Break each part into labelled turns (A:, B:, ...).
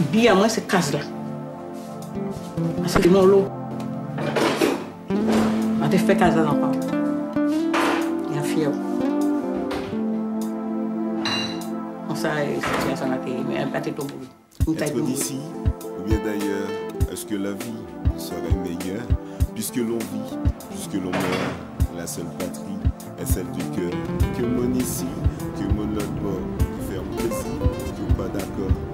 A: Bi à moi, c'est casse là. C'est mon lot. On te fait casse là encore. Il y a fier. On ça, situation là, mais elle pas tout bout.
B: Être d'ici, ou bien d'ailleurs, est-ce que la vie serait meilleure? Puisque l'on vit, puisque l'on meurt La seule patrie est celle du cœur. Que mon ici, que mon autre bord, faire plaisir, que pas d'accord.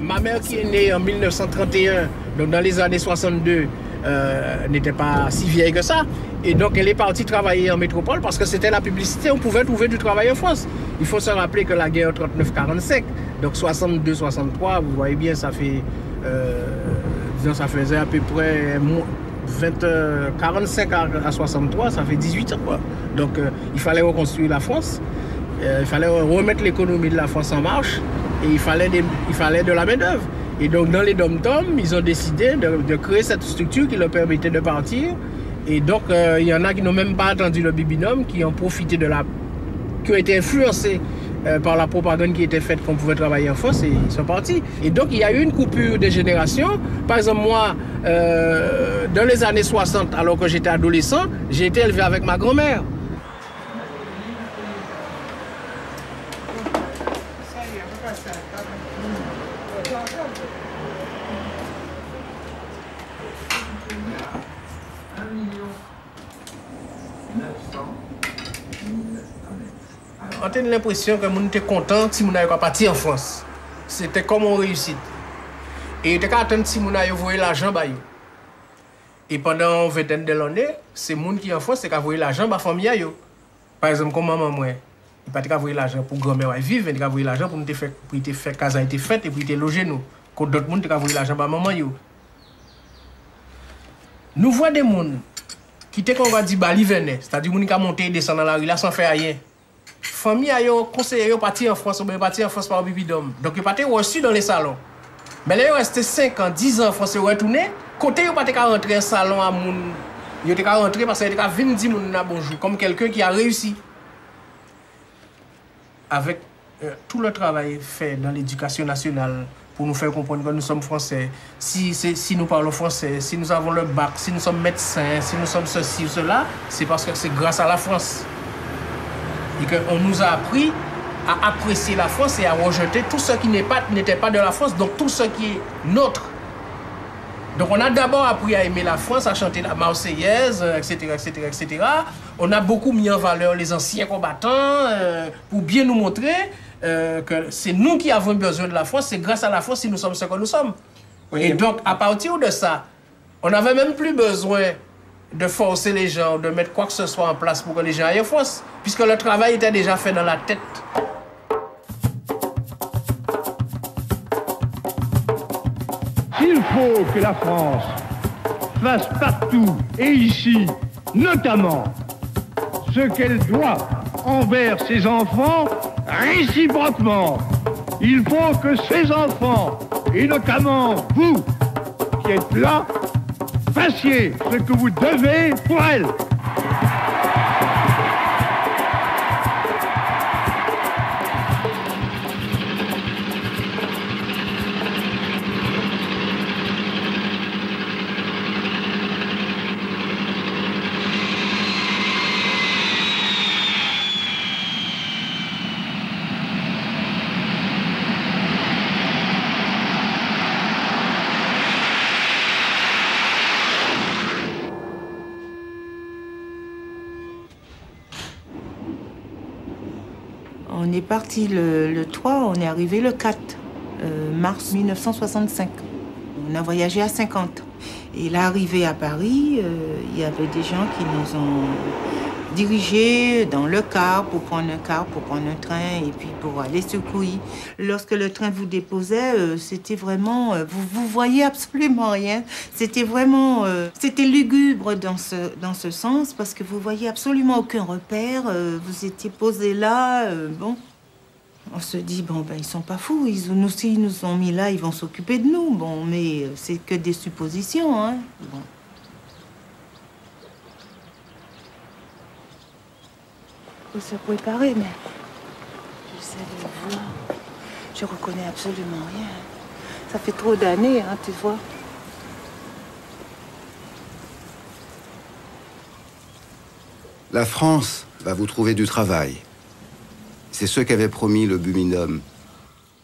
C: Ma mère qui est née en 1931, donc dans les années 62, euh, n'était pas si vieille que ça. Et donc elle est partie travailler en métropole parce que c'était la publicité, on pouvait trouver du travail en France. Il faut se rappeler que la guerre 39-45, donc 62-63, vous voyez bien, ça fait... Euh, ça faisait à peu près 20, 45 à 63, ça fait 18 ans. Donc euh, il fallait reconstruire la France, euh, il fallait remettre l'économie de la France en marche et il fallait, des, il fallait de la main-d'œuvre. Et donc dans les dom ils ont décidé de, créer cette structure qui leur permettait de partir. Et donc euh, il y en a qui n'ont même pas attendu le bibinum, qui ont profité de la. qui ont été influencés euh, par la propagande qui était faite qu'on pouvait travailler en France et ils sont partis. Et donc il y a eu une coupure de génération. Par exemple, moi, dans les années 60, alors que j'étais adolescent, j'ai été élevé avec ma grand-mère. On a l'impression que nous était content si nous pas parti en France. C'était comme on réussit. Et était attendu si nous avons envoyé l'argent bah Et pendant une vingtaine d'années, c'est gens qui en France qui a envoyé l'argent la famille. Par exemple, comme maman, moi, il pas envoyé l'argent pour grand-mère vivre, il a envoyé l'argent pour nous faire pour te faire casa été faite et pour te loger nous. Quand d'autres gens ont envoyé l'argent à maman yo. Nous voyons des gens qui te qu'on va dire venait, c'est-à-dire gens qui ont monté et descendu dans la rue là sans faire rien. Famille a yo conseillé yo partir en France, ou bien partir en France par bibidom. Donc ils pas reçu dans les salons. Mais là, ils resté 5 ans, 10 ans en France, retourné. Côté, ils pas rentrer en salon à moun. Ils étaient rentrer parce qu'ils étaient venus dire moun bonjour, comme quelqu'un qui a réussi. Avec euh, tout le travail fait dans l'éducation nationale pour nous faire comprendre que nous sommes français. Si, si nous parlons français, si nous avons le bac, si nous sommes médecins, si nous sommes ceci ou cela, c'est parce que c'est grâce à la France. Et qu'on nous a appris à apprécier la France et à rejeter tout ce qui n'était pas, pas de la France, donc tout ce qui est nôtre. Donc on a d'abord appris à aimer la France, à chanter la Marseillaise, etc., etc., etc. On a beaucoup mis en valeur les anciens combattants euh, pour bien nous montrer euh, que c'est nous qui avons besoin de la France, c'est grâce à la France si nous sommes ce que nous sommes. Et donc à partir de ça, on n'avait même plus besoin de forcer les gens, de mettre quoi que ce soit en place pour que les gens aillent en France, puisque le travail était déjà fait dans la tête.
D: Il faut que la France fasse partout et ici, notamment, ce qu'elle doit envers ses enfants réciproquement. Il faut que ses enfants, et notamment vous qui êtes là, fassiez ce que vous devez pour elle.
E: On est parti le, 3, on est arrivé le 4 euh, mars 1965. On a voyagé à 50. Et l'arrivée à Paris, euh, il y avait des gens qui nous ont dirigés dans le car pour prendre un car, pour prendre un train et puis pour aller sur Couilly. Lorsque le train vous déposait, euh, c'était vraiment, vous vous voyez absolument rien. C'était vraiment, c'était lugubre dans ce dans ce sens parce que vous voyez absolument aucun repère. vous étiez posé là, bon. On se dit, bon, ben, ils sont pas fous. Ils nous, s'ils nous ont mis là, ils vont s'occuper de nous. Bon, mais c'est que des suppositions, hein. Bon. Se préparer, mais je savais voir. Je reconnais absolument rien. Ça fait trop d'années, hein, tu vois.
F: La France va vous trouver du travail. C'est ce qu'avait promis le Buminum.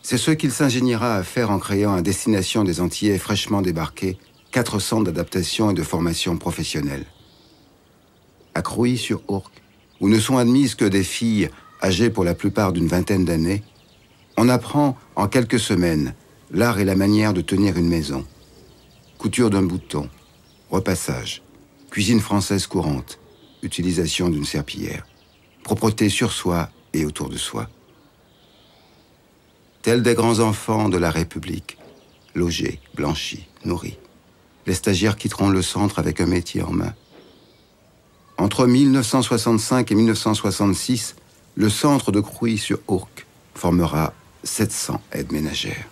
F: C'est ce qu'il s'ingéniera à faire en créant à destination des Antillais fraîchement débarqués quatre centres d'adaptation et de formation professionnelle. À Crouy-sur-Ourcq, où ne sont admises que des filles âgées pour la plupart d'une vingtaine d'années, on apprend en quelques semaines l'art et la manière de tenir une maison. Couture d'un bouton, repassage, cuisine française courante, utilisation d'une serpillière, propreté sur soi et autour de soi. Tels des grands enfants de la République, logés, blanchis, nourris, les stagiaires quitteront le centre avec un métier en main. Entre 1965 et 1966, le centre de Crouy-sur-Ourcq formera 700 aides ménagères.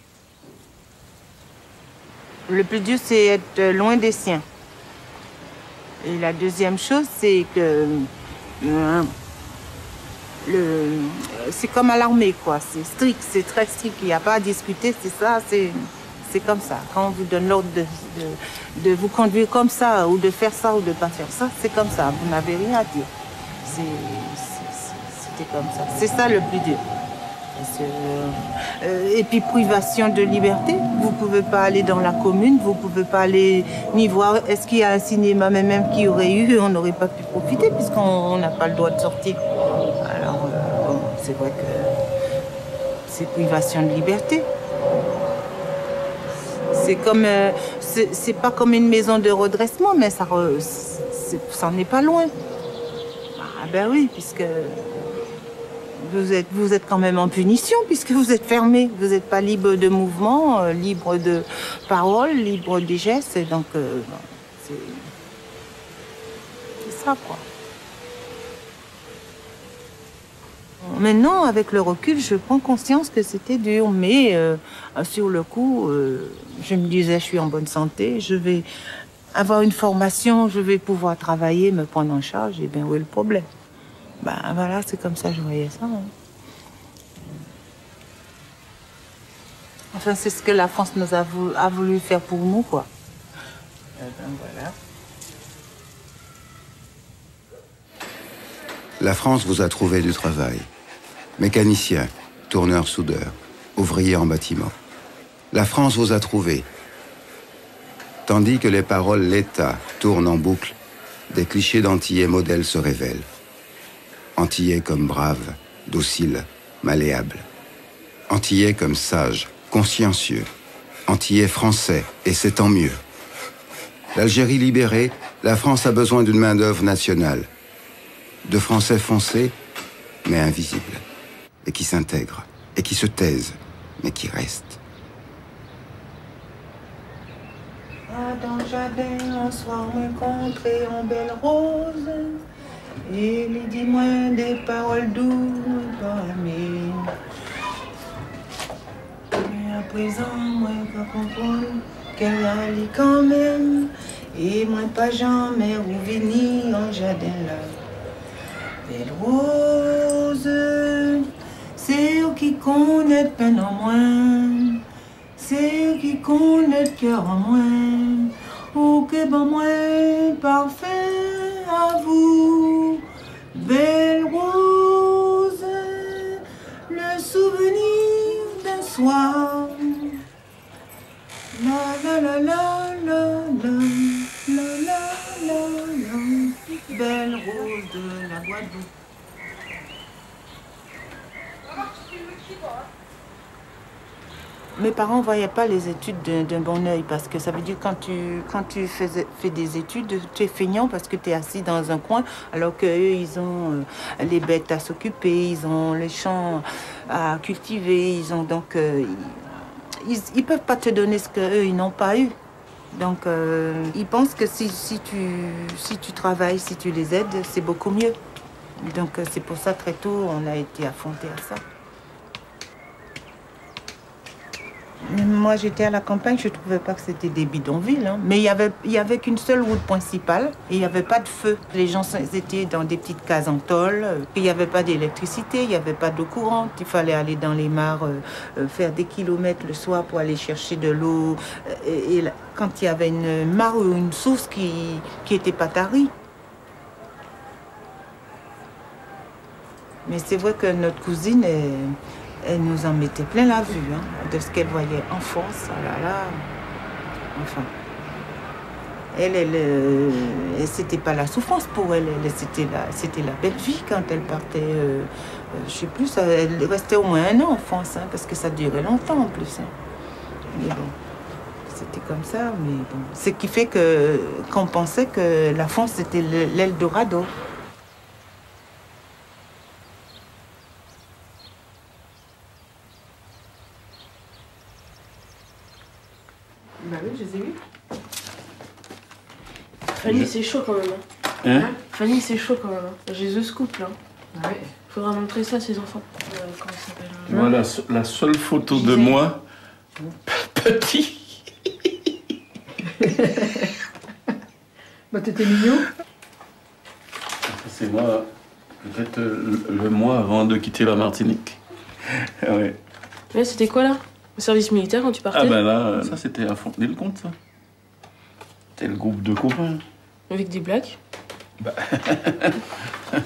E: Le plus dur, c'est être loin des siens. Et la deuxième chose, c'est que euh, c'est comme à l'armée, quoi. C'est strict, c'est très strict. Il n'y a pas à discuter, c'est ça, c'est, c'est comme ça. Quand on vous donne l'ordre de, vous conduire comme ça, ou de faire ça, ou de ne pas faire ça, c'est comme ça. Vous n'avez rien à dire. C'était comme ça. C'est ça le plus dur. Euh, et puis privation de liberté. Vous pouvez pas aller dans la commune, vous pouvez pas aller ni voir. Est-ce qu'il y a un cinéma, même qu'il y aurait eu, on n'aurait pas pu profiter puisqu'on on n'a pas le droit de sortir. Alors euh, bon, c'est vrai que c'est privation de liberté. C'est comme, euh, c'est pas comme une maison de redressement, mais ça, re- ça n'est pas loin. Ah ben oui, puisque vous êtes, vous êtes quand même en punition puisque vous êtes fermé. Vous n'êtes pas libre de mouvement, euh, libre de parole, libre des gestes. Donc, euh, c'est ça, quoi. Maintenant, avec le recul, je prends conscience que c'était dur. Mais euh, sur le coup, euh, je me disais, je suis en bonne santé, je vais avoir une formation, je vais pouvoir travailler, me prendre en charge. Et bien, où est le problème? Ben voilà, c'est comme ça que je voyais ça. hein. Enfin, c'est ce que la France nous a voulu, faire pour nous, quoi. Eh ben.
F: La France vous a trouvé du travail. Mécanicien, tourneur soudeur, ouvrier en bâtiment. La France vous a trouvé. Tandis que les paroles l'État tournent en boucle, des clichés d'antillais modèles se révèlent. Antillais comme brave, docile, malléable. Antillais comme sage, consciencieux. Antillais français, et c'est tant mieux. L'Algérie libérée, la France a besoin d'une main-d'œuvre nationale de Français foncés, mais invisibles, et qui s'intègrent, et qui se taisent, mais qui restent.
E: Ah, dans le jardin, un soir, rencontré en belle rose. Et lui dis-moi des paroles douces, aimer. Mais à présent, moi, pas comprendre qu'elle a dit quand même. Et moi, pas jamais revenir en jardin là. Belle rose, c'est eux qui connaissent peine en moins. C'est eux qui connaissent cœur en moins. Ou que bon moins parfait à vous. Belle rose, le souvenir d'un soir. La la la la la la la la la la. Belle rose de la Guadeloupe. Mes parents ne voyaient pas les études d'un bon œil parce que ça veut dire quand tu, quand tu faisais- fais des études, tu es feignant parce que tu es assis dans un coin alors qu'eux, ils ont euh, les bêtes à s'occuper, ils ont les champs à cultiver, ils ont donc... euh, ils ne peuvent pas te donner ce qu'eux, ils n'ont pas eu. Donc, euh, ils pensent que si, si, tu, si tu travailles, si tu les aides, c'est beaucoup mieux. Donc, c'est pour ça, très tôt, on a été affrontés à ça. Moi, j'étais à la campagne, je ne trouvais pas que c'était des bidonvilles. hein. Mais il n'y avait, y avait qu'une seule route principale et il n'y avait pas de feu. Les gens étaient dans des petites cases en tôle. euh, Il n'y avait pas d'électricité, il n'y avait pas d'eau courante. Il fallait aller dans les mares, euh, euh, faire des kilomètres le soir pour aller chercher de l'eau. Et, quand il y avait une mare ou une source qui qui pas tarie. Mais c'est vrai que notre cousine, elle, elle nous en mettait plein la vue, hein, de ce qu'elle voyait en France. Oh là là. Enfin. Elle, elle, euh, c'était pas la souffrance pour elle, c'était la, c'était la belle vie quand elle partait. euh, euh, je sais plus, elle restait au moins un an en France, parce que ça durait longtemps en plus. hein. Mais bon, c'était comme ça, mais bon. Ce qui fait que qu'on pensait que la France c'était le- l'Eldorado.
G: Bah oui, je les ai vus. Fanny, c'est chaud quand même. hein.
H: Hein
G: Fanny, c'est chaud quand même. hein. J'ai The Scoop là.
A: Ouais.
G: Faudra montrer ça à ses enfants. Euh, comment ça s'appelle euh,
H: Voilà la seule photo de
G: Gisèle.
H: moi petit.
A: Bah, t'étais mignon.
H: C'est moi, peut-être le, le mois avant de quitter la Martinique. Ah ouais.
G: Ouais, c'était quoi là? Service militaire quand tu partais
H: Ah ben là, ça c'était à Fontenay-le-Comte, ça. C'était le groupe de copains.
G: Avec des blagues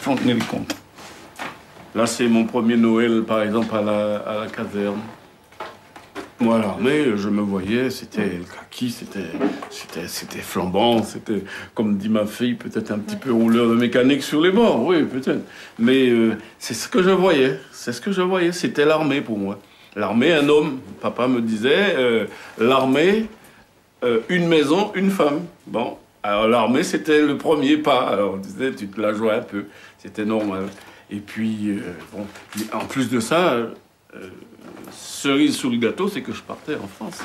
H: Fontenay-le-Comte. Là, c'est mon premier Noël, par exemple, à la, à la caserne. Moi, l'armée, je me voyais, c'était kaki, c'était, c'était, c'était flambant, c'était, comme dit ma fille, peut-être un petit peu rouleur de mécanique sur les bords, oui, peut-être. Mais euh, c'est ce que je voyais, c'est ce que je voyais, c'était l'armée pour moi. L'armée, un homme. Papa me disait, euh, l'armée, euh, une maison, une femme. Bon, alors l'armée, c'était le premier pas. Alors on disait, tu te la jouais un peu, c'était normal. Et puis, euh, bon, en plus de ça, cerise sur le gâteau, c'est que je partais en France.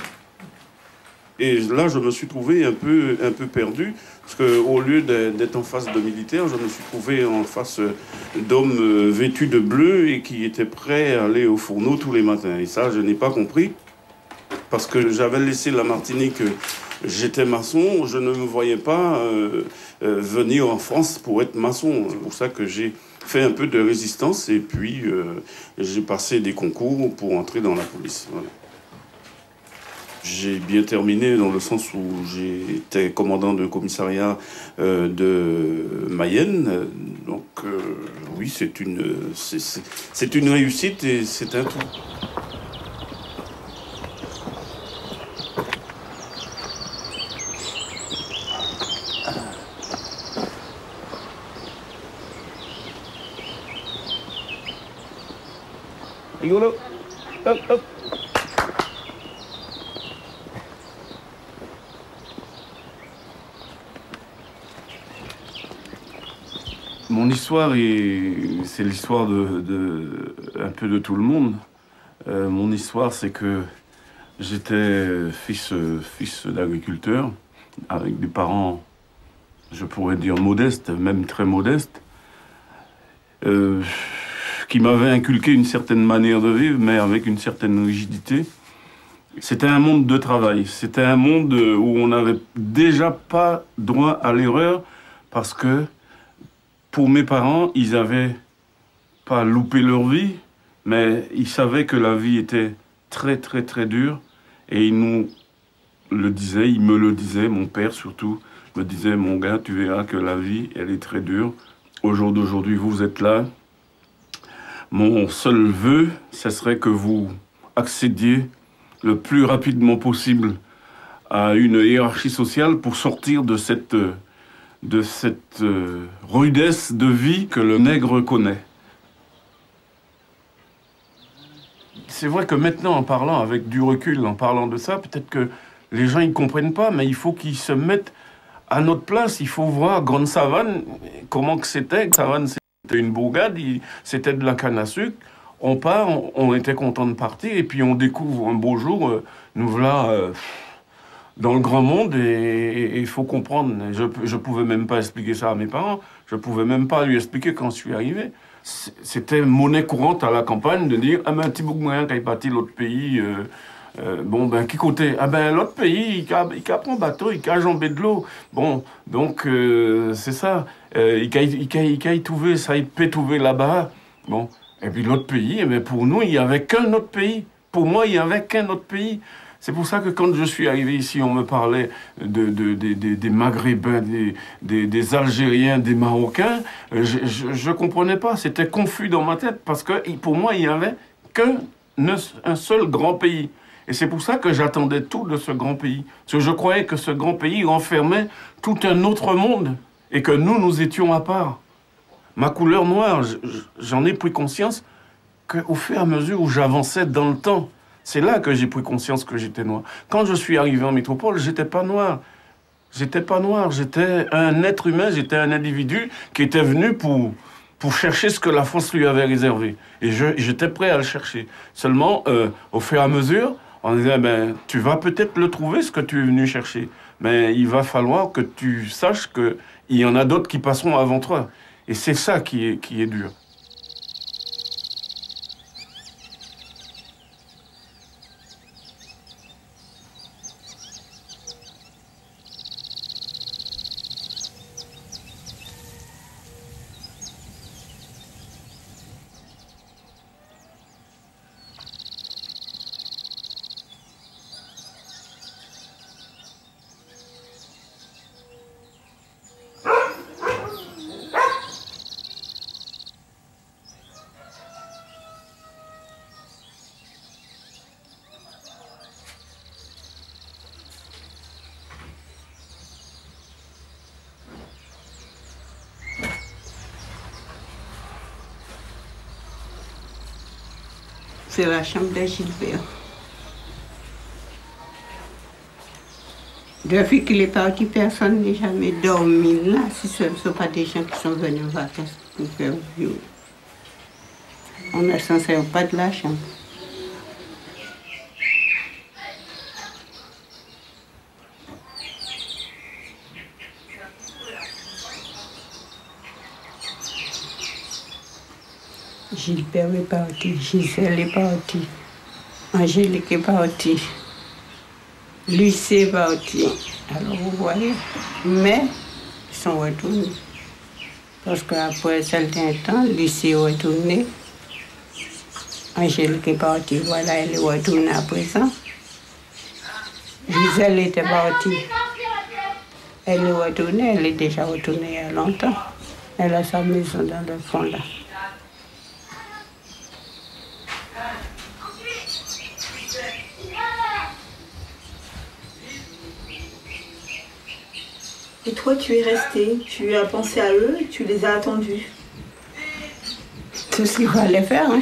I: Et là, je me suis trouvé un peu, un peu perdu, parce qu'au lieu d'être en face de militaires, je me suis trouvé en face d'hommes euh, vêtus de bleu et qui étaient prêts à aller au fourneau tous les matins. Et ça, je n'ai pas compris, parce que j'avais laissé la Martinique, j'étais maçon, je ne me voyais pas euh, euh, venir en France pour être maçon. C'est pour ça que j'ai fait un peu de résistance, et puis j'ai passé des concours pour entrer dans la police. Voilà. J'ai bien terminé dans le sens où j'étais commandant de commissariat euh, de Mayenne. Donc euh, oui, c'est une, c'est une réussite et c'est un tout.
H: Rigolo. Hop, hop. Mon histoire, est- c'est l'histoire de- un peu de tout le monde. Euh, mon histoire, c'est que j'étais fils, fils d'agriculteur, avec des parents, je pourrais dire modestes, même très modestes, euh, qui m'avaient inculqué une certaine manière de vivre, mais avec une certaine rigidité. C'était un monde de travail. C'était un monde où on n'avait déjà pas droit à l'erreur parce que pour mes parents, ils avaient pas loupé leur vie, mais ils savaient que la vie était très très très dure et ils nous le disaient, ils me le disaient, mon père surtout me disait mon gars, tu verras que la vie elle est très dure. Au jour d'aujourd'hui, vous êtes là. Mon seul vœu, ce serait que vous accédiez le plus rapidement possible à une hiérarchie sociale pour sortir de cette, euh, de cette euh, rudesse de vie que le nègre connaît. C'est vrai que maintenant, en parlant avec du recul, en parlant de ça, peut-être que les gens ne comprennent pas, mais il faut qu'ils se mettent à notre place. Il faut voir Grande Savane, comment que c'était. Savane, c'était une bourgade, c'était de la canne à sucre. On part, on, on était content de partir, et puis on découvre un beau jour, euh, nous voilà euh, dans le grand monde, et il faut comprendre. Je ne pouvais même pas expliquer ça à mes parents, je pouvais même pas lui expliquer quand je suis arrivé. C'était monnaie courante à la campagne de dire Ah, mais un petit bout moyen qui est parti l'autre pays, euh, Euh, bon, ben, qui côté Ah ben, l'autre pays, il a, il pris un bateau, il a jambé de l'eau. Bon, donc, euh, c'est ça. Il a, il a, il a trouvé, ça, il peut trouver là-bas. Bon, et puis l'autre pays, mais pour nous, il n'y avait qu'un autre pays. Pour moi, il n'y avait qu'un autre pays. C'est pour ça que quand je suis arrivé ici, on me parlait de, de, de- de- des Maghrébins, des, des- Algériens, des Marocains. Euh, Je ne comprenais pas. C'était confus dans ma tête parce que pour moi, il n'y avait qu'un un seul grand pays. Et c'est pour ça que j'attendais tout de ce grand pays. Parce que je croyais que ce grand pays renfermait tout un autre monde et que nous, nous étions à part. Ma couleur noire, j'en ai pris conscience qu'au fur et à mesure où j'avançais dans le temps. C'est là que j'ai pris conscience que j'étais noir. Quand je suis arrivé en métropole, j'étais pas noir. J'étais pas noir, j'étais un être humain, j'étais un individu qui était venu pour, pour chercher ce que la France lui avait réservé. Et j'étais prêt à le chercher. Seulement, euh, au fur et à mesure, on disait, ben, tu vas peut-être le trouver, ce que tu es venu chercher. Mais il va falloir que tu saches qu'il y en a d'autres qui passeront avant toi. Et c'est ça qui est, qui est dur.
J: C'est la chambre de Gilbert. Depuis qu'il est parti, personne n'a jamais dormi là, si ce ne sont pas des gens qui sont venus en vacances. On ne s'en sert pas de la chambre. Gilbert est parti, Gisèle est partie, Angélique est partie, Lucie est partie. Alors vous voyez, mais ils sont retournés. Parce qu'après un certain temps, Lucie est retournée, Angélique est partie, voilà, elle est retournée à présent. Gisèle était partie. Elle est retournée, elle est déjà retournée il y a longtemps. Elle a sa maison dans le fond là.
K: Et toi, tu es resté, tu as pensé à eux, tu les as attendus.
J: Tout ce qu'il fallait faire, hein.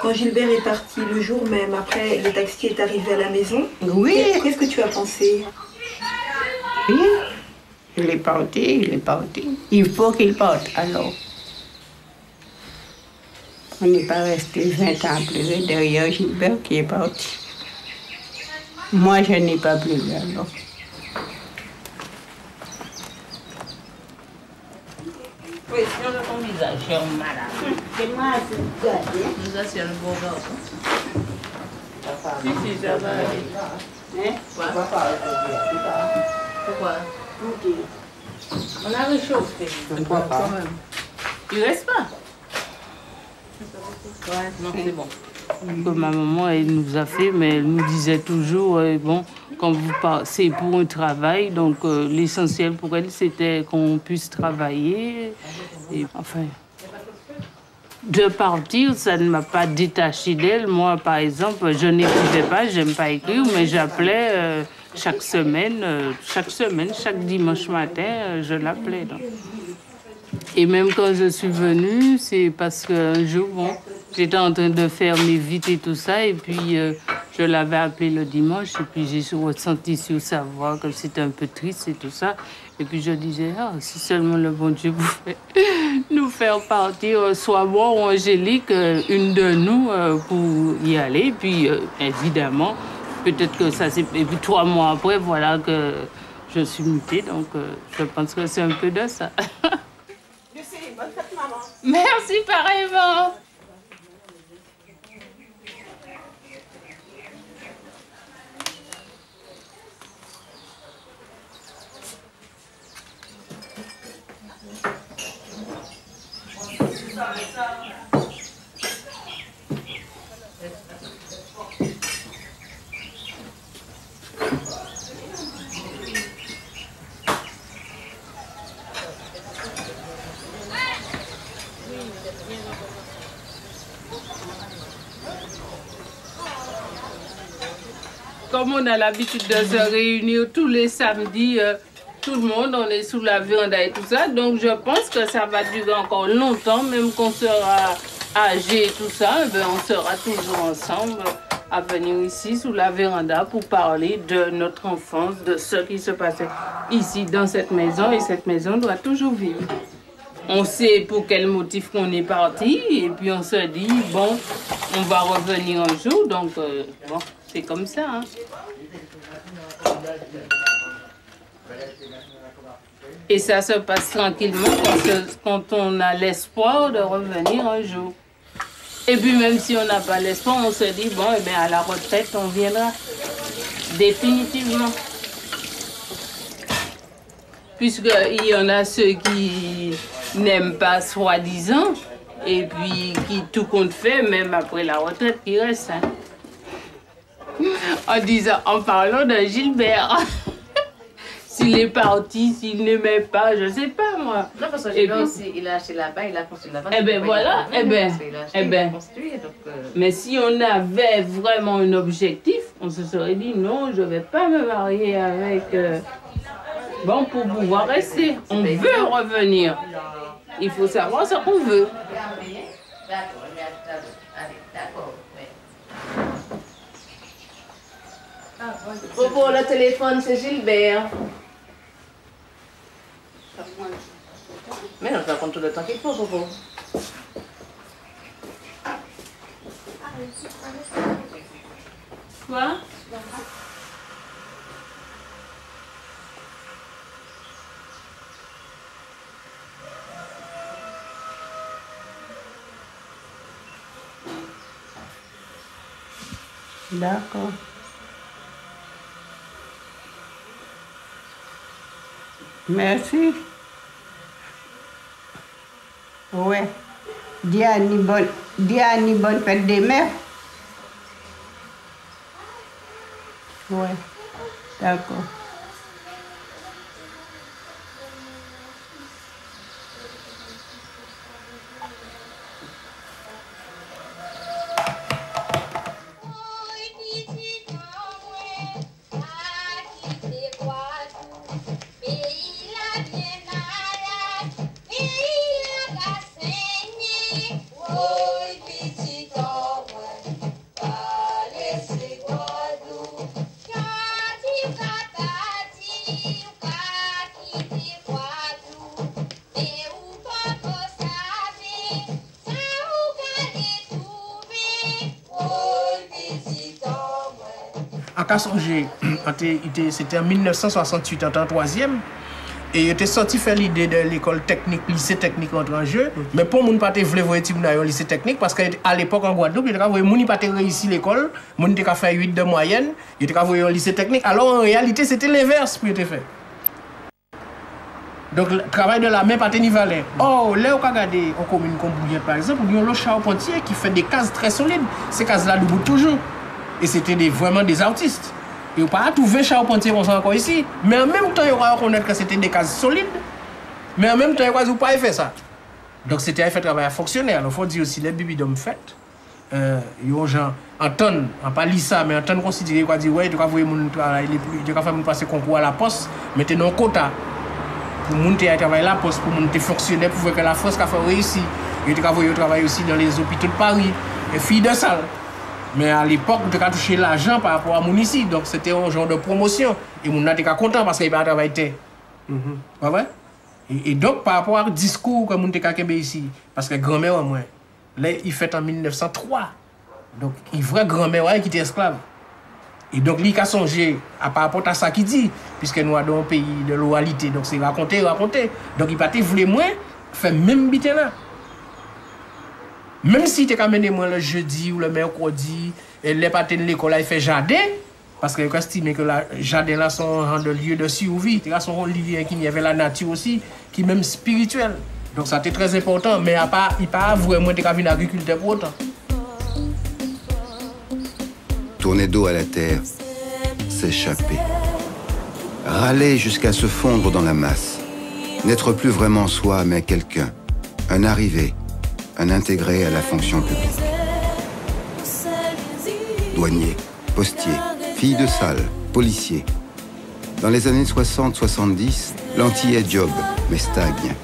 K: Quand Gilbert est parti le jour même, après le taxi est arrivé à la maison,
J: Oui.
K: qu'est-ce que tu as pensé?
J: Rien. Il est parti, il est parti. Il faut qu'il parte, alors. On n'est pas resté 20 ans pleurer derrière Gilbert qui est parti. Moi, je n'ai pas pleuré alors.
E: Oui, si on a ton visage, cher madame. C'est moi, c'est gardien. Nous beau garçon. Si, si, ça va aller. Hein? Quoi? Pourquoi? On a réchauffé.
J: Pourquoi pas?
E: Il reste pas? Ouais, non, c'est bon.
L: Que ma maman elle nous a fait, mais elle nous disait toujours, bon, quand vous passez pour un travail, donc euh, l'essentiel pour elle, c'était qu'on puisse travailler. Et enfin, de partir, ça ne m'a pas détaché d'elle. Moi, par exemple, je n'écrivais pas, j'aime pas écrire, mais j'appelais euh, chaque semaine, euh, chaque semaine, chaque dimanche matin, je l'appelais. Et même quand je suis venue, c'est parce qu'un jour, bon, j'étais en train de faire mes vites et tout ça, et puis euh, je l'avais appelé le dimanche, et puis j'ai ressenti sur sa voix que c'était un peu triste et tout ça. Et puis je disais, ah, si seulement le bon Dieu pouvait nous faire partir, soit moi ou Angélique, euh, une de nous, euh, pour y aller. Et puis, évidemment, peut-être que ça s'est... Et puis trois mois après, voilà que je suis mutée, donc je pense que c'est un peu de ça.
K: Lucie, bonne fête, maman.
L: Merci pareillement. Comme on a l'habitude de se réunir tous les samedis, euh, tout le monde, on est sous la véranda et tout ça. Donc je pense que ça va durer encore longtemps, même qu'on sera âgé et tout ça, eh ben, on sera toujours ensemble à venir ici sous la véranda pour parler de notre enfance, de ce qui se passait ici dans cette maison et cette maison doit toujours vivre. On sait pour quel motif qu'on est parti et puis on se dit, bon, on va revenir un jour, donc euh, bon, c'est comme ça. hein. Et ça se passe tranquillement quand, on a l'espoir de revenir un jour. Et puis même si on n'a pas l'espoir, on se dit, bon, eh bien, à la retraite, on viendra. Définitivement. Puisqu'il y en a ceux qui n'aiment pas soi-disant, et puis qui tout compte fait, même après la retraite, qui restent. hein. En disant, en parlant de Gilbert. S'il est parti, s'il n'aimait pas, je sais pas moi.
M: Non, parce que Gilbert
L: puis-
M: aussi, il a acheté là-bas, il a construit là-bas.
L: Eh ben voilà, eh ben, eh ben.
M: euh,
L: Mais si on avait vraiment un objectif, on se serait dit non, je vais pas me marier avec. euh, Bon, pour pouvoir rester, on veut revenir. Il faut savoir ce qu'on veut.
M: D'accord, allez, d'accord. Popo, le téléphone, c'est Gilbert. Mais non, ça compte tout le temps qu'il faut, Popo.
L: Quoi?
J: D'accord. Merci. Ouais. Diane, bonne, Diane, bonne fête des mères. Ouais. D'accord.
C: C'était en 1968, en temps troisième, et il était sorti faire l'idée de l'école technique, lycée technique entre en jeu, mais pour moun pas te vle voyer ti moun au lycée technique, parce qu'à l'époque en Guadeloupe, il était voyer moun pas te réussi l'école, moun te ka faire 8 de moyenne, il était voyer au lycée technique, alors en réalité c'était l'inverse pour te faire. Donc, le travail de la main pas ni valait. Oh, là, on peut regarder en commune comme Bouillette, par exemple, il y a le charpentier qui fait des cases très solides. Ces cases-là debout toujours. Et c'était des, vraiment des artistes. Et on pas trouver charpentier comme ça encore ici. Mais en même temps, il va reconnaître que c'était des cases solides. Mais en même temps, il va pas fait ça. Donc, c'était un fait travail fonctionnaire. Il faut dire aussi, les bibis d'hommes fait. Euh, il y a des gens en tonne, en pas lire ça, mais en tonne considéré, quoi dire, ouais, tu vas voir mon travail, tu vas faire mon passer concours à la poste, mettez dans quota pour monter à travailler la poste, pour monter fonctionnaire, pour voir que la France a fait réussir. Il travaille au travail aussi dans les hôpitaux de Paris, et filles de salle. Mais à l'époque, tu as touché l'argent par rapport à mon ici. Donc c'était un genre de promotion. Et mon était content parce qu'il va travailler. Pas vrai? Et, donc par rapport au discours que mon était ici, parce que grand-mère, moi, là, il fait en 1903. Donc, il vrai grand-mère qui était esclave. Et donc, lui, il a songé à par rapport à ça qu'il dit, puisque nous sommes dans un pays de l'oralité. Donc, c'est raconter, raconter. Donc, il pas voulu moins faire même bité là. Même si tu amené moi le jeudi ou le mercredi, et les patins de l'école, il fait jardin, parce que estime que le jardin là sont un lieu de survie. Là, sont lieu qui y avait la nature aussi, qui même spirituel. Donc ça c'était très important, mais il n'y a pas vraiment de agriculteur pour autant.
F: Tourner dos à la terre, s'échapper. Râler jusqu'à se fondre dans la masse. N'être plus vraiment soi, mais quelqu'un. Un arrivé, intégré à la fonction publique. Douanier, postier, fille de salle, policier. Dans les années 60-70, l'antillais job, mais stagne,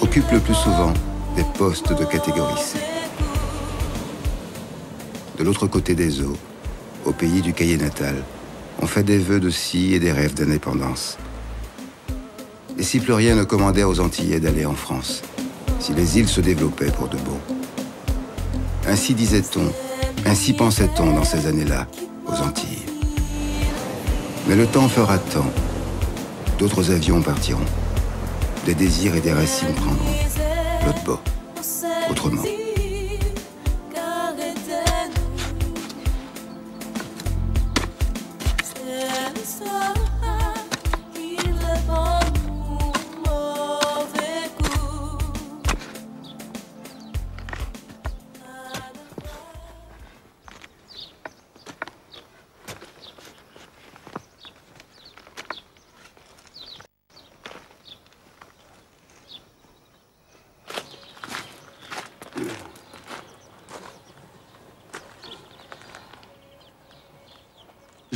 F: occupe le plus souvent des postes de catégorie C. De l'autre côté des eaux, au pays du cahier natal, on fait des vœux de scie et des rêves d'indépendance. Et si plus rien ne commandait aux Antillais d'aller en France, si les îles se développaient pour de bon. Ainsi disait-on, ainsi pensait-on dans ces années-là, aux Antilles. Mais le temps fera tant. D'autres avions partiront. Des désirs et des racines prendront. L'autre bord. Autrement.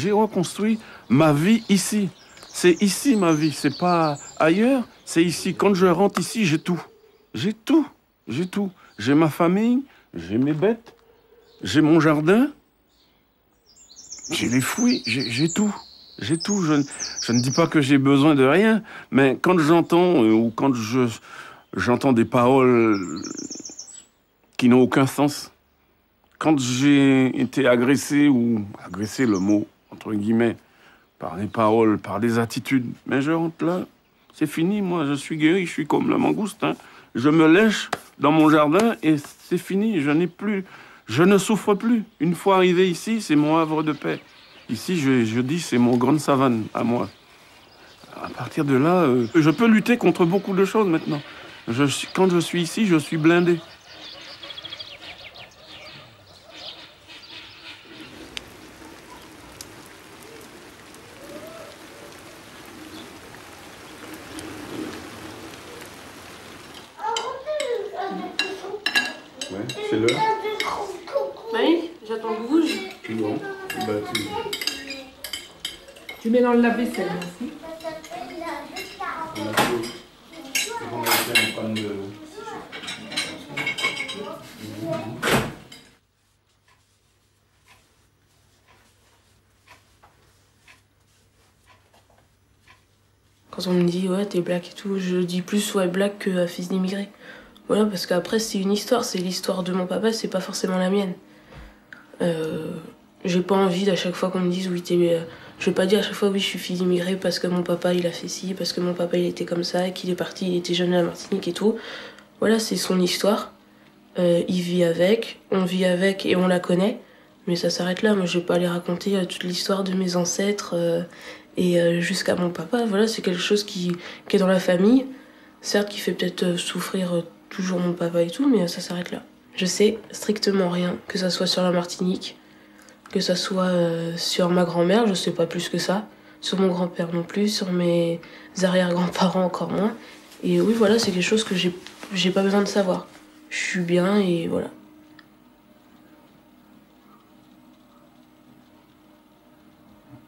H: J'ai reconstruit ma vie ici. C'est ici ma vie, c'est pas ailleurs, c'est ici. Quand je rentre ici, j'ai tout. J'ai tout, j'ai tout. J'ai ma famille, j'ai mes bêtes, j'ai mon jardin, j'ai les fruits, j'ai tout. J'ai tout. Je, je, ne dis pas que j'ai besoin de rien, mais quand j'entends euh, ou quand je j'entends des paroles qui n'ont aucun sens, quand j'ai été agressé ou agressé le mot entre guillemets, par des paroles, par des attitudes. Mais je rentre là, c'est fini, moi, je suis guéri, je suis comme la mangouste. Hein. Je me lèche dans mon jardin et c'est fini, je n'ai plus, je ne souffre plus. Une fois arrivé ici, c'est mon havre de paix. Ici, je, je dis, c'est mon grande savane à moi. À partir de là, euh, je peux lutter contre beaucoup de choses maintenant. Quand je suis ici, je suis blindé.
K: dans
G: Quand on me dit ouais t'es black et tout, je dis plus ouais black que fils d'immigré. Voilà parce qu'après c'est une histoire, c'est l'histoire de mon papa, c'est pas forcément la mienne. Euh, j'ai pas envie d'à chaque fois qu'on me dise oui t'es euh, je veux pas dire à chaque fois oui je suis fille d'immigré parce que mon papa il a fait ci, parce que mon papa il était comme ça, qu'il est parti, il était jeune à la Martinique et tout. Voilà, c'est son histoire. Euh, il vit avec, on vit avec et on la connaît. Mais ça s'arrête là. Moi je vais pas aller raconter euh, toute l'histoire de mes ancêtres euh, et jusqu'à mon papa. Voilà, c'est quelque chose qui, qui est dans la famille. Certes qui fait peut-être souffrir toujours mon papa et tout, mais ça s'arrête là. Je sais strictement rien, que ça soit sur la Martinique, que ça soit euh, sur ma grand-mère, je sais pas plus que ça, sur mon grand-père non plus, sur mes arrière-grands-parents encore moins. Et oui, voilà, c'est quelque chose que j'ai pas besoin de savoir. Je suis bien et voilà.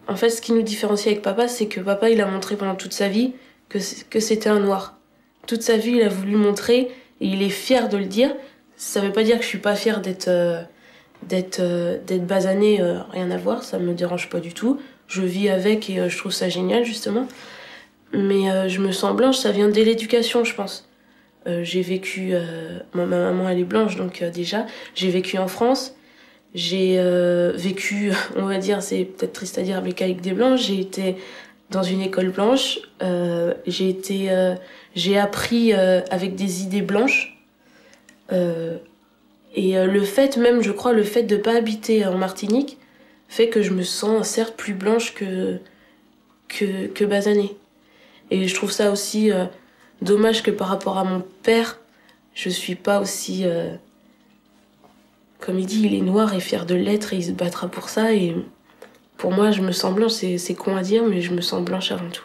G: En fait, ce qui nous différencie avec papa, c'est que papa, il a montré pendant toute sa vie que c'était un noir. Toute sa vie, il a voulu montrer et il est fier de le dire. Ça veut pas dire que je suis pas fière d'être euh, d'être euh, d'être basané, euh, rien à voir, ça me dérange pas du tout. Je vis avec et euh, je trouve ça génial justement. Mais je me sens blanche, ça vient dès l'éducation, je pense. j'ai vécu, ma maman elle est blanche donc déjà, j'ai vécu en France. J'ai vécu, on va dire, c'est peut-être triste à dire, mais qu'avec des blanches. J'ai été dans une école blanche. j'ai été, j'ai appris avec des idées blanches. Et euh, le fait, même, je crois, le fait de ne pas habiter en Martinique fait que je me sens certes plus blanche que, que, que basanée. Et je trouve ça aussi euh, dommage que par rapport à mon père, je suis pas aussi. euh, comme il dit, il est noir et fier de l'être et il se battra pour ça. Et pour moi, je me sens blanche. C'est c'est con à dire, mais je me sens blanche avant tout.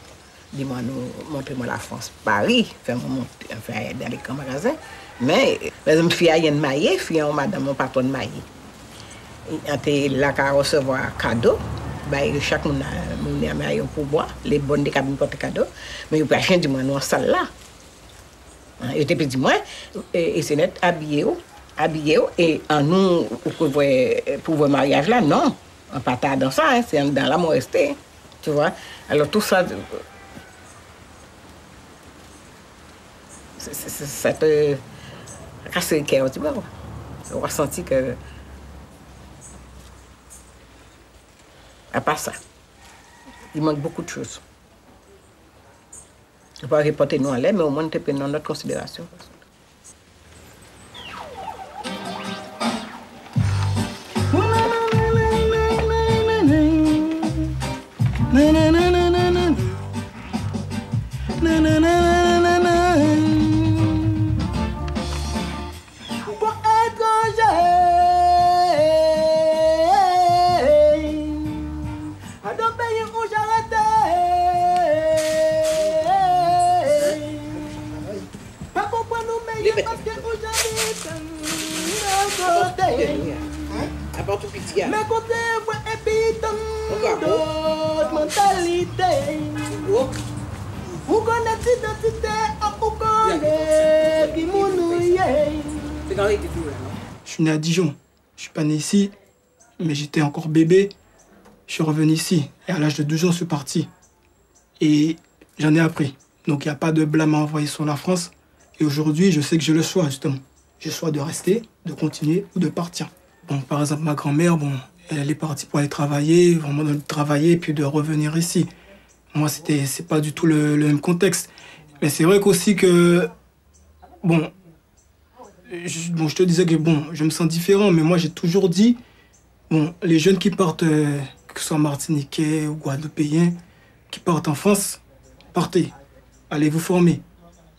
N: dis-moi, nous, montrez-moi la France, Paris, fais-moi monter, enfin, dans les grands magasins. Mais, exemple, fille une maillée, fille a madame, mon patron maillé. On était là qu'à recevoir cadeau. Ben, chaque monde a mon a maillé pour boire, les bonnes des cabines portent cadeau. Mais il pas rien moins, nous, en salle là. Hein, était petit moins, et, et c'est net, habillé, habillé, et en nous, pour pour mariage là, non. On pas dans ça, hein, c'est dans la modestie, tu vois. Alors tout ça, c'est- c'est- ça te casse tu vois. On a senti que. À part ça, il manque beaucoup de choses. Je ne vais pas reporter nous en l'air, mais au moins, peux dans notre considération.
O: Mais côté, moi, et puis, d'autres mentalités. Vous connaissez l'identité, vous connaissez qui nous
P: Je suis né à Dijon. Je suis pas né ici, mais j'étais encore bébé. Je suis revenu ici. Et à l'âge de 12 ans, je suis parti. Et j'en ai appris. Donc il n'y a pas de blâme à envoyer sur la France. Et aujourd'hui, je sais que j'ai le choix, justement. J'ai le choix de rester, de continuer ou de partir. Par exemple, ma grand-mère, bon, elle est partie pour aller travailler, vraiment de travailler, puis de revenir ici. Moi, c'était, c'est pas du tout le, le même contexte. Mais c'est vrai qu'aussi que, bon, je, bon, je te disais que bon, je me sens différent, mais moi j'ai toujours dit, bon, les jeunes qui partent, euh, que ce soit martiniquais ou guadeloupéens, qui partent en France, partez, allez vous former,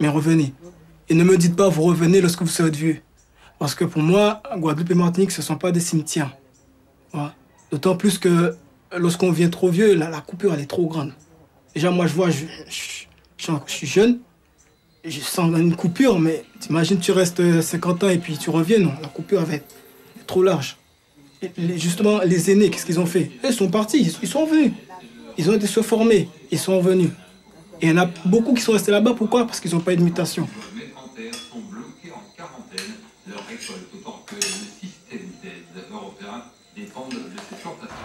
P: mais revenez. Et ne me dites pas vous revenez lorsque vous serez vieux. Parce que pour moi, Guadeloupe et Martinique, ce ne sont pas des cimetières. D'autant plus que lorsqu'on vient trop vieux, la, coupure elle est trop grande. Déjà, moi je vois, je, suis- je suis jeune, je sens une coupure, mais t'imagines, tu restes euh, 50 ans et puis tu reviens, non, la coupure va être trop large. Justement, les aînés, qu'est-ce qu'ils ont fait? Ils sont partis, ils, ils sont venus. Ils ont été se former, ils sont venus. Et il y en a beaucoup qui sont restés là-bas, pourquoi? Parce qu'ils n'ont pas eu de mutation.
Q: leur récolte, autant que le système d'aide européen dépendent de ces plantations.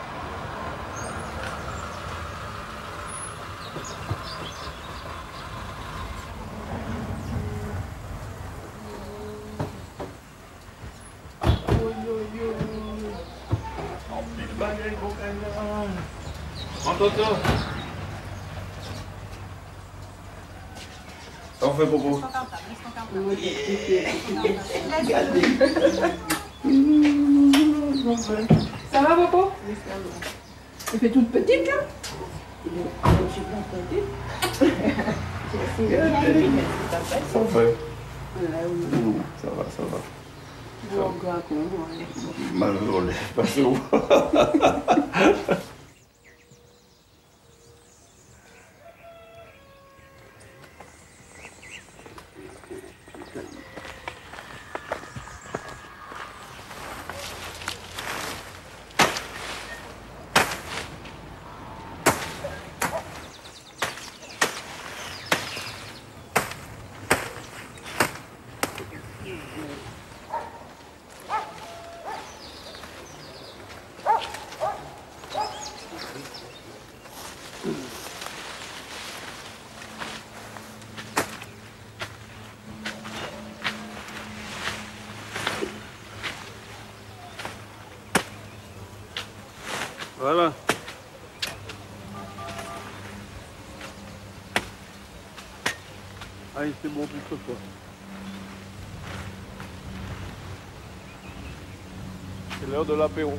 H: On fait popo.
R: Ça va, Popo? Elle fait toute petite, là
H: Parfait. Mmh, Ça va, ça va. Malheureux, pas sûr. Voilà. C'est bon plus que toi. C'est l'heure de l'apéro.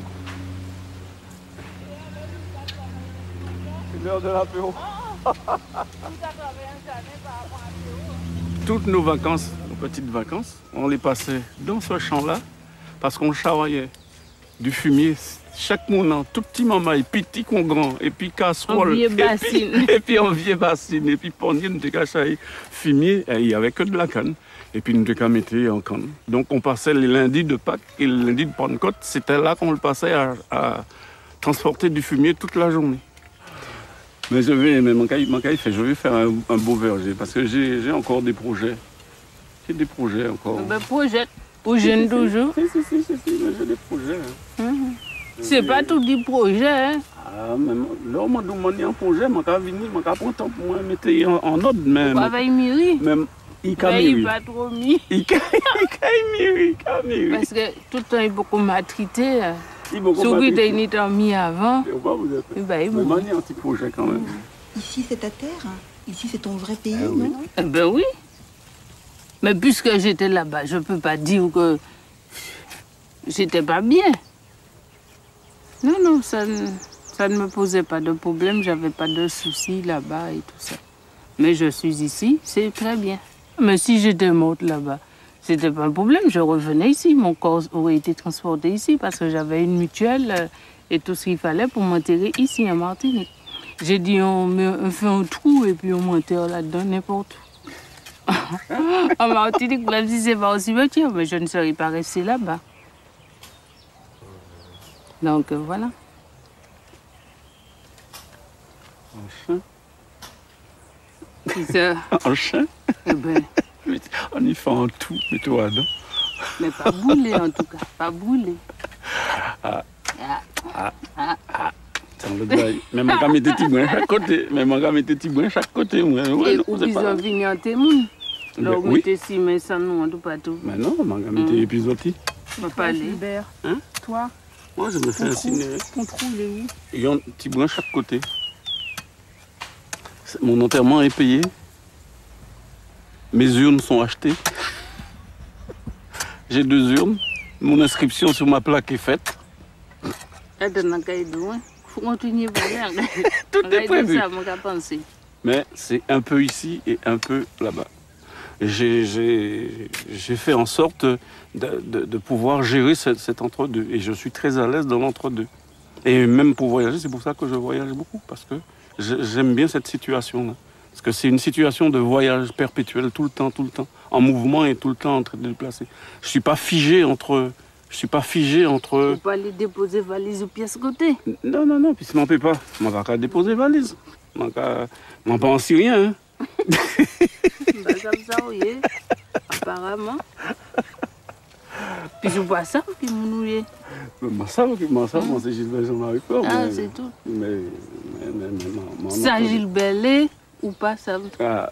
H: C'est l'heure de l'apéro. Toutes nos vacances, nos petites vacances, on les passait dans ce champ-là parce qu'on travaillait du fumier. Chaque moment, tout petit maman, et puis petit con grand, et puis casserole, et, puis,
L: bassine.
H: et puis en vieux bassine, et puis ponier, nous caché fumier, il n'y avait que de la canne. Et puis nous mettre en canne. Donc on passait les lundis de Pâques et le lundi de Pentecôte, c'était là qu'on le passait à, à transporter du fumier toute la journée. Mais je vais, mais mon cahier, mon fait, je vais faire un, un beau verger parce que j'ai encore des projets. J'ai des projets encore.
L: Ben, projette. Ou jeune toujours.
H: Si, si, si, si, si, j'ai des projets. hein.
L: Mhm. C'est pas tout des projets, hein.
H: Ah, mais là, on m'a demandé un projet, je vais venir, je vais prendre temps pour moi mettre en, en ordre. Mais,
L: miri.
H: Même, il
L: Ben,
H: miri.
L: il pas trop mis.
H: Il il miri.
L: Parce que tout le temps, il est beaucoup matrité. hein.
H: Il est beaucoup
L: Celui qui
H: matrité.
L: était mis avant.
H: Sais pas, vous êtes.
L: Eh ben, il
H: Mais
L: m'a-
H: un petit projet quand même.
E: Ici, c'est ta terre Ici, c'est ton vrai pays,
H: Ah oui.
E: non?
L: Eh ben oui. Mais puisque j'étais là-bas, je peux pas dire que j'étais pas bien. Non, non, ça, ne- ça ne me posait pas de problème, j'avais pas de soucis là-bas et tout ça. Mais je suis ici, c'est très bien. Mais si j'étais morte là-bas, c'était pas un problème, je revenais ici, mon corps aurait été transporté ici parce que j'avais une mutuelle euh, et tout ce qu'il fallait pour m'enterrer ici en Martinique. J'ai dit on, fait un trou et puis on m'enterre là-dedans n'importe où. en Martinique, même si c'est pas au cimetière, mais je ne serais pas restée là-bas. Donc euh, voilà.
H: Enfin.
L: C'est ça.
H: Un chien
L: Eh ben,
H: On y fait un tout, mais toi, non
L: mais pas brûlé en tout cas, pas brûlé.
H: Ah,
L: Ah,
H: ah,
L: ah.
H: ah. Mais mon gars mettait petit chaque côté. Mais mon gars mettait petit chaque côté. Ouais,
L: Et où ils ont venu en témoin. Là,
H: oui.
L: mettez si, mais ça nous, en tout pas tout.
H: Mais non, mon gars mettait
L: Mm.
H: épisodique.
L: On va pas aller.
H: Hein?
K: Toi,
H: Moi, je me fais incinérer.
K: ton trou, il est où?
H: Il y a un petit brin chaque côté. Mon enterrement est payé. Mes urnes sont achetées. J'ai deux urnes. Mon inscription sur ma plaque est faite.
L: Eh, par là.
H: Tout est prévu. Mais c'est un peu ici et un peu là-bas. J'ai fait en sorte de, de- de pouvoir gérer cet, cet entre-deux. Et je suis très à l'aise dans l'entre-deux. Et même pour voyager, c'est pour ça que je voyage beaucoup. Parce que j'aime bien cette situation-là. Parce que c'est une situation de voyage perpétuel tout le temps, tout le temps. En mouvement et tout le temps en train de déplacer. Je ne suis pas figé entre... Je suis pas figé entre...
L: Faut pas aller déposer valise aux pièces côté.
H: Non, non, non, puis si m'en paie pas, m'en va qu'à déposer valise. Qu'à- m'en pas en Syrien, hein.
L: Apparemment. Puis je vois ça, qui m'ennuie.
H: Mais Moi, ça, ok, moi, ça, moi, c'est Gilbert.
L: Ah,
H: mais-
L: c'est tout.
H: Mais, mais, mais, mais,
L: Gilbert ou pas, ça.
H: Ah,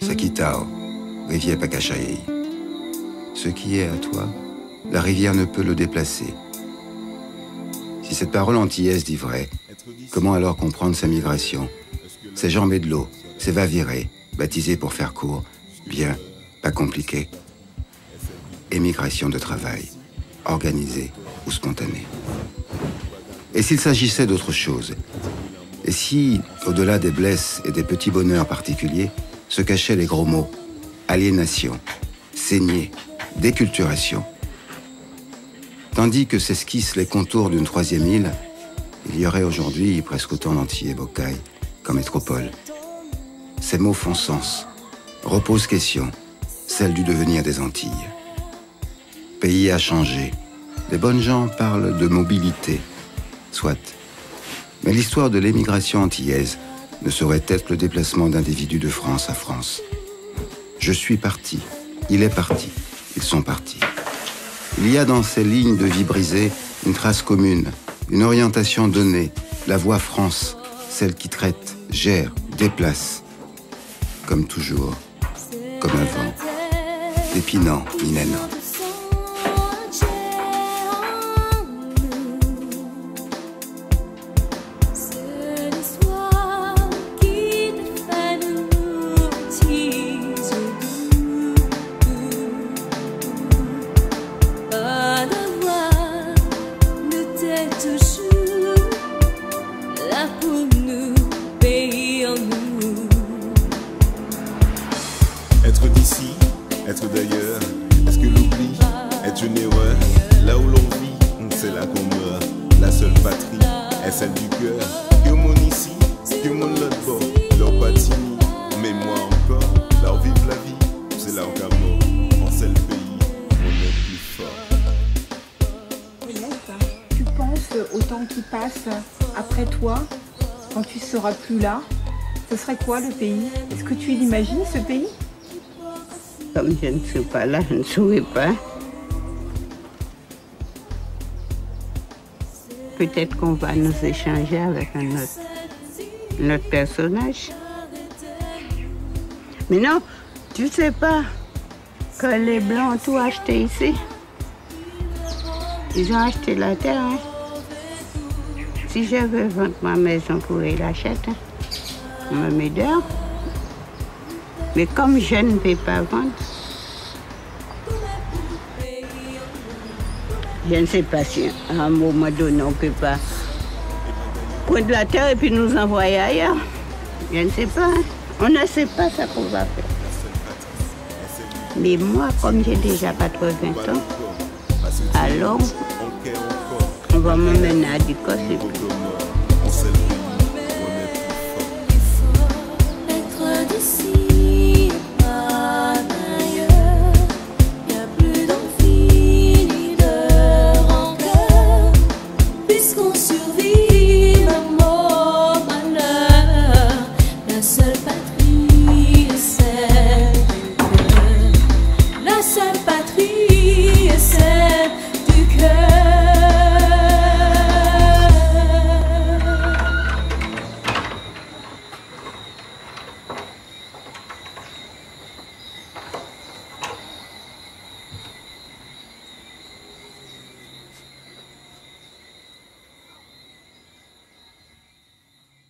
F: Sakitao, rivière. Ce qui est à toi, la rivière ne peut le déplacer. Si cette parole antillaise dit vrai, comment alors comprendre sa migration? Ses jambes et de l'eau, ses va-virer, baptisés pour faire court, bien, pas compliqué. Émigration de travail, organisée ou spontanée. Et s'il s'agissait d'autre chose? Et si, au-delà des blesses et des petits bonheurs particuliers, se cachaient les gros mots? Aliénation, saignée, déculturation Tandis que s'esquissent les contours d'une troisième île, il y aurait aujourd'hui presque autant d'Antillais Bocaille qu'en métropole. Ces mots font sens, reposent question, celle du devenir des Antilles. Pays a changé. Les bonnes gens parlent de mobilité. Soit. Mais l'histoire de l'émigration antillaise ne saurait être le déplacement d'individus de France à France.
S: Je suis parti. Il est parti. Ils sont partis. Il y a dans ces lignes de vie brisée une trace commune, une orientation donnée, la voie France, celle qui traite, gère, déplace. Comme toujours, comme avant. Épinant, inanant.
K: Quoi le pays? Est-ce que tu l'imagines ce pays?
J: Comme je ne suis pas là, je ne saurais pas. Peut-être qu'on va nous échanger avec un autre, personnage. Mais non, tu sais pas que les Blancs ont tout acheté ici. Ils ont acheté la terre. hein. Si je veux vendre ma maison pour ils l'achètent. hein. Mais comme je ne vais pas vendre, je ne sais pas si à un moment donné on ne peut pas prendre la terre et puis nous envoyer ailleurs. Je ne sais pas. hein. On ne sait pas ce qu'on va faire. Mais moi, comme j'ai déjà 80 ans, alors on va m'emmener à Dicos